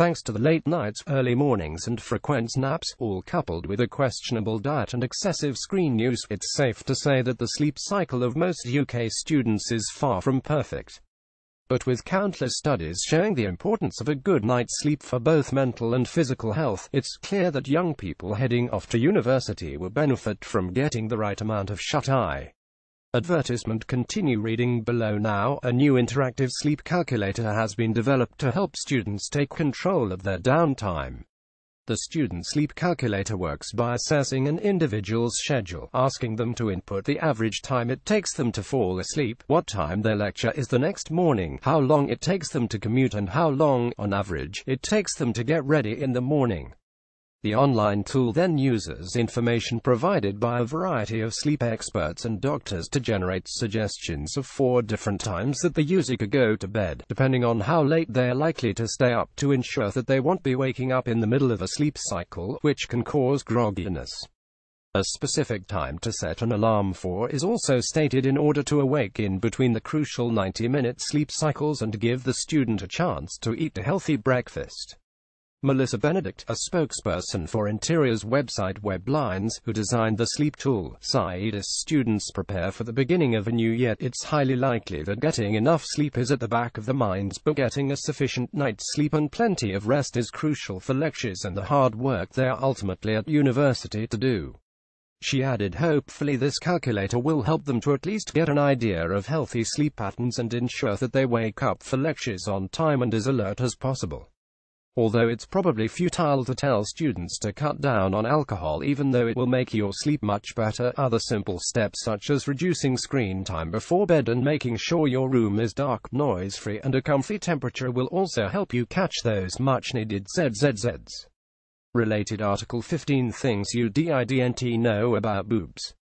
thanks to the late nights, early mornings and frequent naps, all coupled with a questionable diet and excessive screen use, it's safe to say that the sleep cycle of most UK students is far from perfect. But with countless studies showing the importance of a good night's sleep for both mental and physical health, it's clear that young people heading off to university will benefit from getting the right amount of shut-eye. Advertisement continue reading below now. A new interactive sleep calculator has been developed to help students take control of their downtime. The student sleep calculator works by assessing an individual's schedule, asking them to input the average time it takes them to fall asleep, what time their lecture is the next morning, how long it takes them to commute and how long, on average, it takes them to get ready in the morning. The online tool then uses information provided by a variety of sleep experts and doctors to generate suggestions of four different times that the user could go to bed, depending on how late they are likely to stay up to ensure that they won't be waking up in the middle of a sleep cycle, which can cause grogginess. A specific time to set an alarm for is also stated in order to awake in between the crucial 90-minute sleep cycles and give the student a chance to eat a healthy breakfast. Melissa Benedict, a spokesperson for Interior's website WebLines, who designed the sleep tool, said as students prepare for the beginning of a new year, it's highly likely that getting enough sleep is at the back of the minds, but getting a sufficient night's sleep and plenty of rest is crucial for lectures and the hard work they are ultimately at university to do. She added hopefully this calculator will help them to at least get an idea of healthy sleep patterns and ensure that they wake up for lectures on time and as alert as possible. Although it's probably futile to tell students to cut down on alcohol even though it will make your sleep much better, other simple steps such as reducing screen time before bed and making sure your room is dark, noise-free and a comfy temperature will also help you catch those much-needed ZZZs. Related article 15 Things you didn't know about boobs.